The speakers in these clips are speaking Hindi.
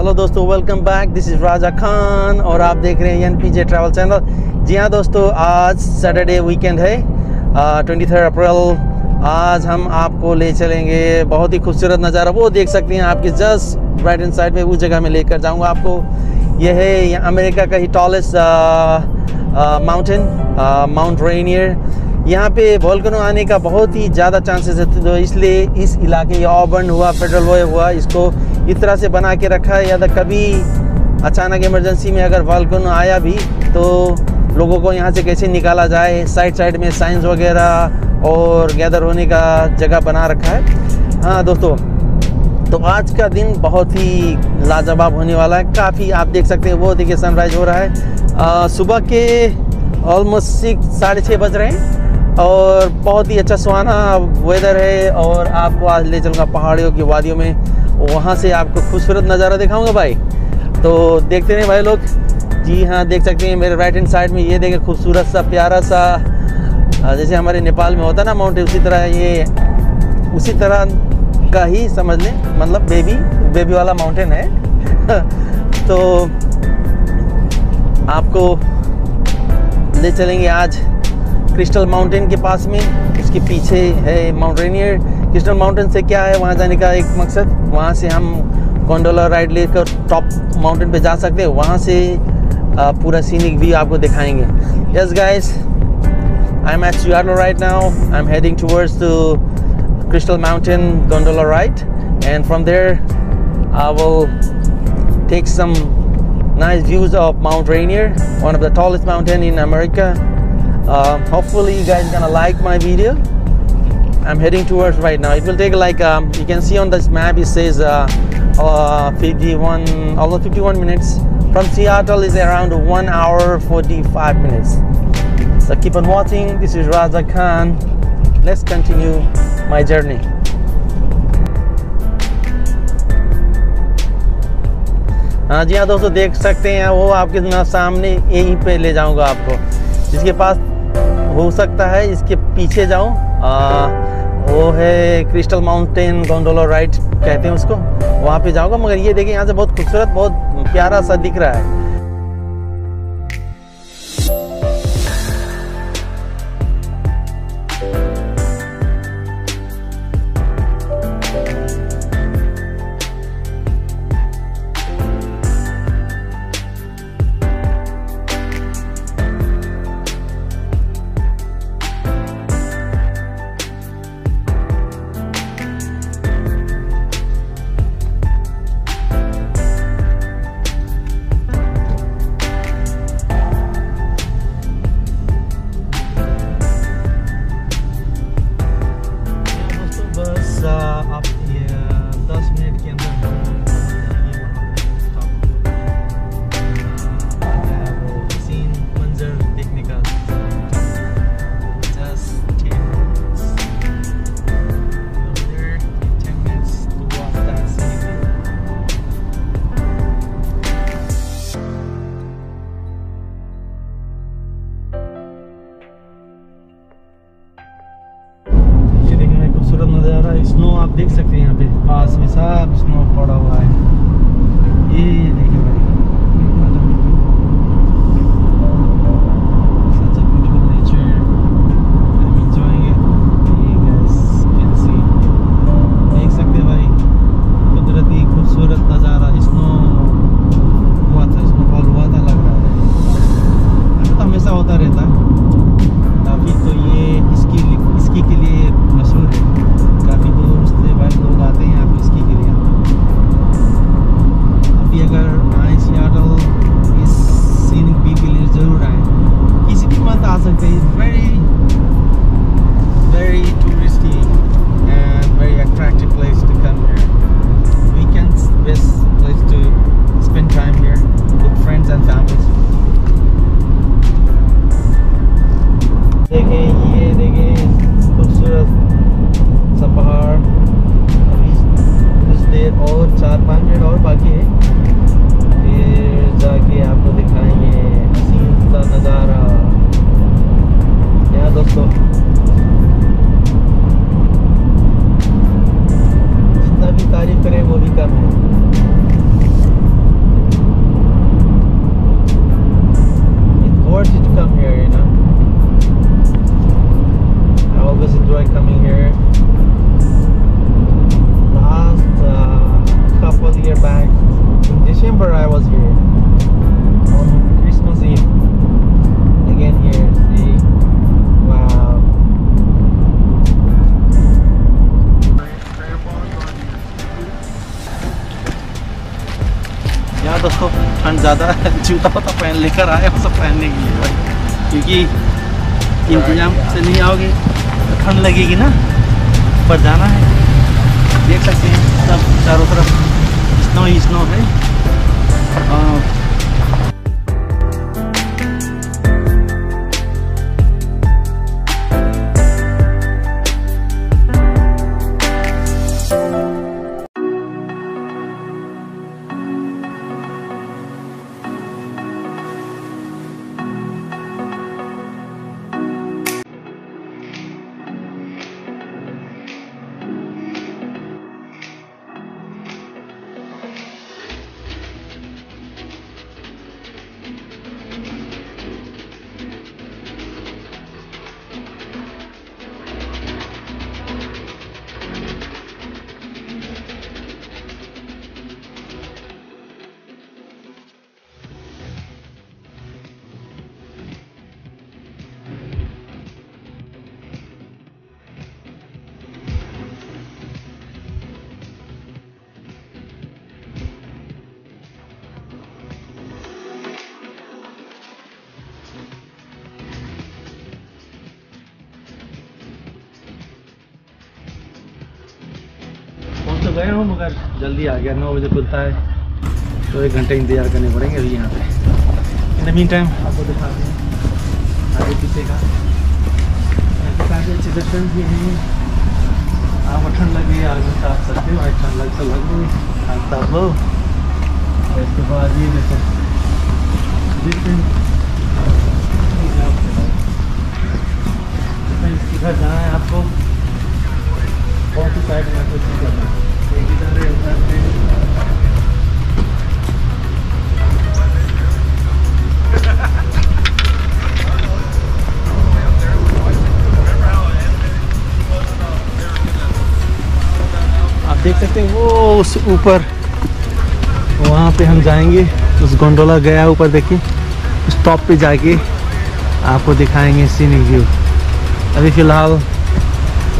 हेलो दोस्तों welcome back this is Raja Khan और आप देख रहे हैं N P J travel channel जी हाँ दोस्तों, आज सैटरडे वीकेंड है ट्वेंटी थर्ड अप्रैल आज हम आपको ले चलेंगे बहुत ही खूबसूरत नज़ारा। वो देख सकते हैं आपके जस्ट राइट एंड साइड पे उस जगह में लेकर जाऊँगा आपको। यह है अमेरिका का ही टॉलेस्ट माउंटेन माउंट रेनियर यहाँ पे वोल्कनो आने का बहुत ही ज़्यादा चांसेस है तो इसलिए इस इलाके ऑबर्न हुआ फेडरल वे हुआ, इसको इस तरह से बना के रखा है, या तो कभी अचानक इमरजेंसी में अगर वोल्कनो आया भी तो लोगों को यहाँ से कैसे निकाला जाए? साइड साइड में साइंस वगैरह और गैदर होने का जगह बना रखा है। हाँ दोस्तों तो आज का दिन बहुत ही लाजवाब होने वाला है। काफ़ी आप देख सकते हैं, वो देखिए सनराइज हो रहा है। सुबह के ऑलमोस्ट सिक्स साढ़े छः बज रहे हैं और बहुत ही अच्छा सुहाना वेदर है और आपको आज ले चलूँगा पहाड़ियों की वादियों में। वहाँ से आपको खूबसूरत नज़ारा दिखाऊँगा भाई। तो देखते रहे भाई लोग। जी हाँ देख सकते हैं मेरे राइट हैंड साइड में ये देखें खूबसूरत सा, प्यारा सा जैसे हमारे नेपाल में होता ना माउंटेन उसी तरह ये, उसी तरह का ही समझ लें मतलब बेबी बेबी वाला माउंटेन है। तो आपको ले चलेंगे आज क्रिस्टल माउंटेन के पास में उसके पीछे है माउंट रेनियर क्रिस्टल माउंटेन से क्या है? वहाँ जाने का एक मकसद? वहाँ से हम गोंडोला राइड लेकर टॉप माउंटेन पे जा सकते हैं। वहाँ से पूरा सीनिक व्यू आपको दिखाएँगे। Yes guys I am at Seattle right now I am heading towards the Crystal Mountain gondola ride and from there I will take some nice views of Mount Rainier, one of the tallest mountain in America. Uh, hopefully you guys gonna like my video. I'm heading towards right now. It will take like um, you can see on this map. It says uh, uh, 51, almost 51 minutes. From Seattle is around one hour 45 minutes. So keep on watching. This is Raza Khan. Let's continue my journey. हाँ जी हाँ दोस्तों देख सकते हैं वो आपके सामने यहीं पे ले जाऊंगा आपको जिसके पास हो सकता है इसके पीछे जाऊं वो है क्रिस्टल माउंटेन गोंडोला राइड कहते हैं उसको। वहाँ पे जाऊँगा मगर ये देखिए, यहाँ से बहुत खूबसूरत, बहुत प्यारा सा दिख रहा है। स्नो, आप देख सकते हैं यहाँ पे पास में सब स्नो पड़ा हुआ है। ये Logicamente. दोस्तों ठंड ज़्यादा है जूता वूता पहन लेकर आए हम सब पहनने के लिए भाई। क्योंकि इंतज़ाम से नहीं आओगे तो ठंड लगेगी ना। पर जाना है। देख सकते हैं सब चारों तरफ़ स्नो ही स्नो है। आ, तो गए हूँ मगर जल्दी आ गया। नौ बजे खुलता है तो एक घंटे इंतज़ार करने पड़ेंगे अभी यहाँ पे। इन द मीन टाइम आपको दिखाते हैं आगे पीछे का। काफ़ी अच्छे दर्शन भी हैं। आपको ठंड लग आगे साफ़ सकते हो आज ठंड लग तो लग गई। आज साफ़ लो इसके बाद ये देखो। इसके घर जाना है आपको बहुत ही साइड में कुछ करना है? आप देख सकते हैं, वो उस ऊपर, वहाँ पे हम जाएँगे, उस गोंडोला गया ऊपर देखिए, उस टॉप पे जाके आपको दिखाएँगे सीनिक व्यू अभी फ़िलहाल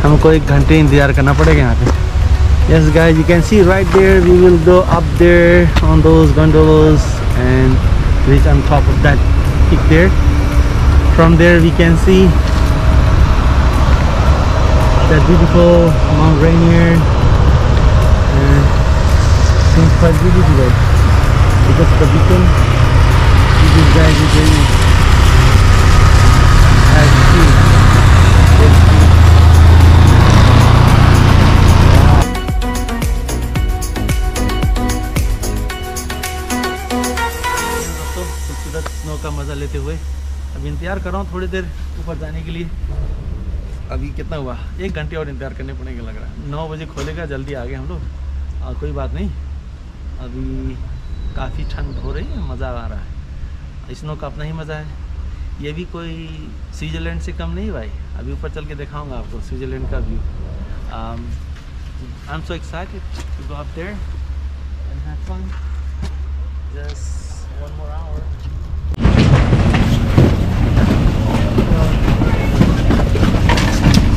हमको एक घंटे इंतज़ार करना पड़ेगा यहाँ पे। Yes guys you can see right there we will go up there on those gondolas and reach on top of that peak there. From there we can see that beautiful Mount Rainier. And seems quite beautiful because the beacon these guys is very हुए। अब इंतज़ार कर रहा हूँ थोड़ी देर ऊपर जाने के लिए। अभी कितना हुआ? एक घंटे और इंतज़ार करने पड़ेंगे लग रहा है। नौ बजे खोलेगा, जल्दी आ गए हम लोग। और कोई बात नहीं। अभी काफ़ी ठंड हो रही है, मज़ा आ रहा है। स्नो का अपना ही मज़ा है। ये भी कोई स्विट्ज़रलैंड से कम नहीं भाई। अभी ऊपर चल के दिखाऊँगा आपको स्विट्ज़रलैंड का view. I am so excited to go up there.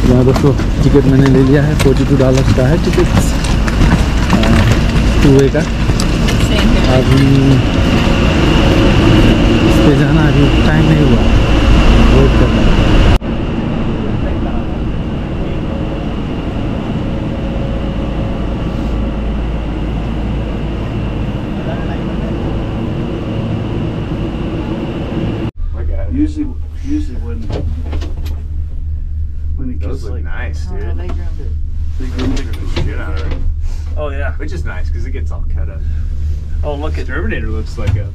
यहाँ दोस्तों टिकट मैंने ले लिया है फोर्टी टू डॉलर का है टिकट टू वे का। अभी इस पर जाना, अभी टाइम नहीं हुआ। वेट करना। Usually, usually when when it Those gets look like nice, dude. they Look at the shit out of it. oh yeah, Which is nice because it gets all cut up. oh look at Terminator looks like a.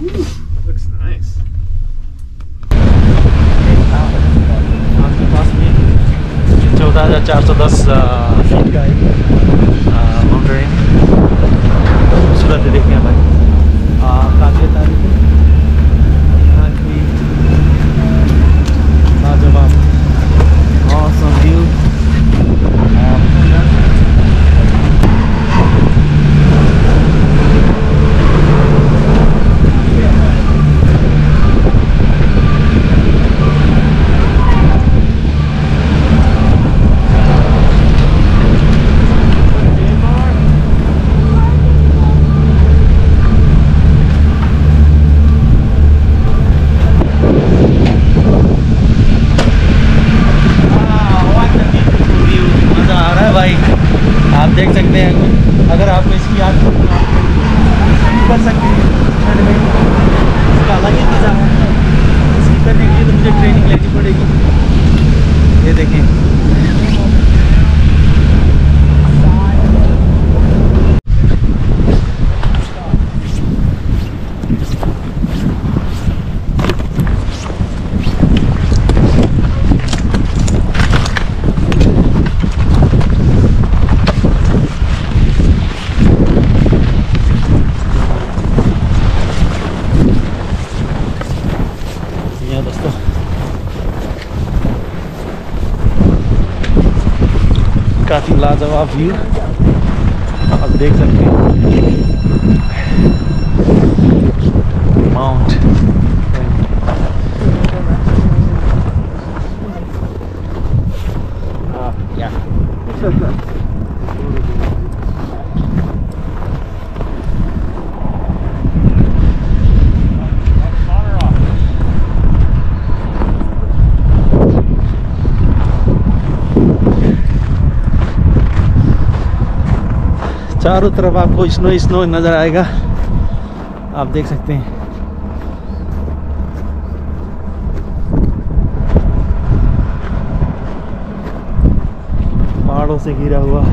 Woo, looks nice. आपके पास में चौदह हज़ार चार सौ दस फीट का एक बाउंड्री खूबसूरत है देखने में भाई लाजवाब व्यू आप देख सकते हैं। माउंट चारों तरफ़ आपको स्नो स्नो नज़र आएगा। आप देख सकते हैं। पहाड़ों से घिरा हुआ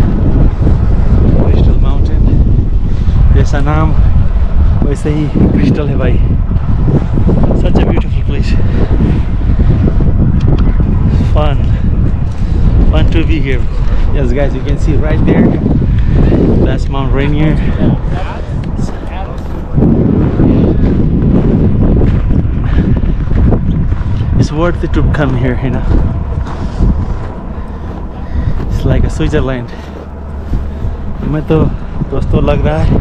क्रिस्टल माउंटेन जैसा नाम, वैसे ही क्रिस्टल है भाई। Such a beautiful place fun fun to be here yes, guys, you can see right there that's Mount Rainier it's worth it to come here you know it's like a Switzerland हमें तो दोस्तों लग रहा है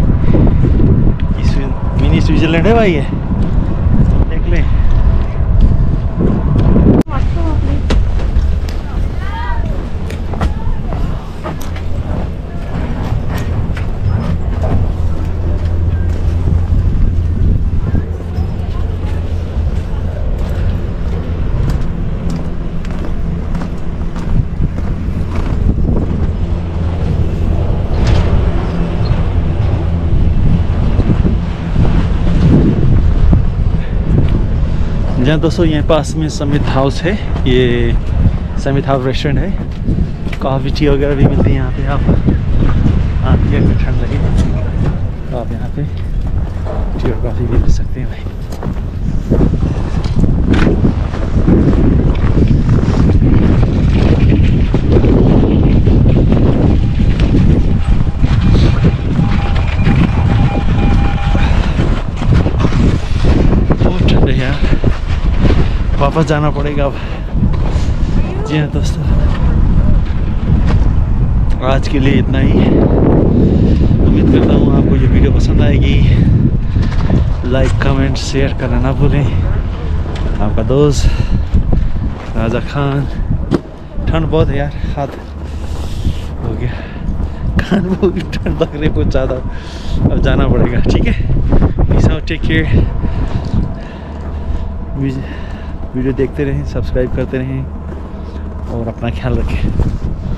कि स्वी- मिनी स्विट्जरलैंड है भाई ये जहाँ दोस्तों यहाँ पास में समित हाउस है। ये समित हाउस रेस्टोरेंट है। काफ़ी टी वगैरह भी मिलती है यहाँ पे। आप आती है ठंड लगी तो आप यहाँ पे टी और कॉफ़ी भी मिल सकते हैं भाई बहुत ठंड है यार वापस जाना पड़ेगा अब। जी हाँ दोस्तों। आज के लिए इतना ही। उम्मीद करता हूँ आपको ये वीडियो पसंद आएगी। लाइक कमेंट शेयर करना ना भूलें। आपका दोस्त राजा खान। ठंड बहुत है यार, हाथ हो गया। में भी ठंड लग रही बहुत ज़्यादा। अब जाना पड़ेगा, ठीक है? टेक केयर वीडियो देखते रहें सब्सक्राइब करते रहें और अपना ख्याल रखें।